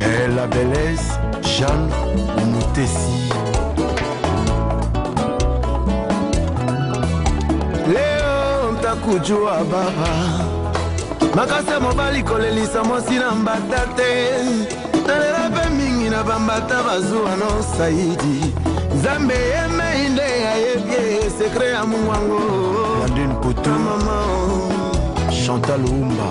Elle la bellesse Jeanne Mutesi Leo ntakujua baba makasi ya mobali kolelisa mwasi na mbata te nalela mpe mingi na bambata bazuwa no saidi nzambe yemei nde ayebi sekre ya mwango mama chantal umba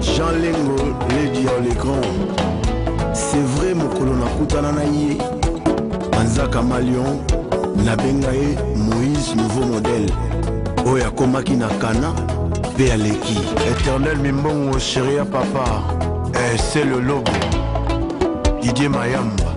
jean lengo lady ya le grand c'est vrai mokolo nakutana na ye anzaka malion nabenga ye moïse nouveau modèle oyo akomaki na kana mpe aleki éternel mimbongo cheria papa eh, c'est le lobo didie mayamba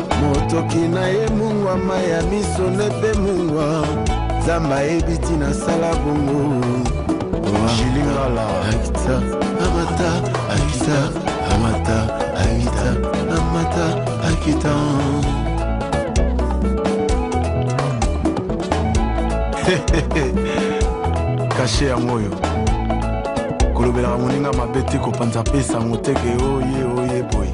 motoki na ye mungwama ya miso ne mpe mungwa nzambe ayebi ntina asala bongo jilingala aita amata aita amata aita amata akita kashe yango oyo kolobelaka moninga mabe te kopanza pesa yango teke oye oye boye